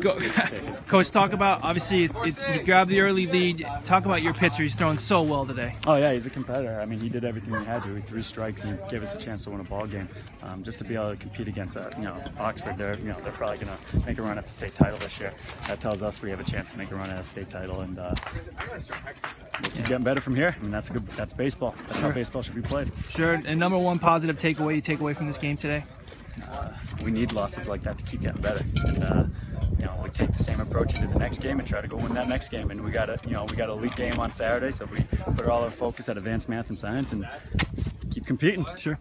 Go, going to take it. Coach, talk about obviously it's, it's you grab the early lead. Talk about your pitcher. He's throwing so well today. Oh yeah, he's a competitor. I mean, he did everything he had to. He threw strikes and gave us a chance to win a ball game. Um, just to be able to compete against, uh, you know, Oxford, they're you know they're probably going to make a run at the state title this year. That tells us we have a chance to make a run at a state title, and uh, we'll getting better from here. I mean, that's a good. That's baseball. That's how baseball should be played. Sure. And number one positive takeaway you take away from this game today? We need losses like that to keep getting better. And, uh, you know, we take the same approach into the next game and try to go win that next game. And we got a, you know, we got a league game on Saturday, so we put all our focus at advanced math and science and keep competing. Sure. Sure.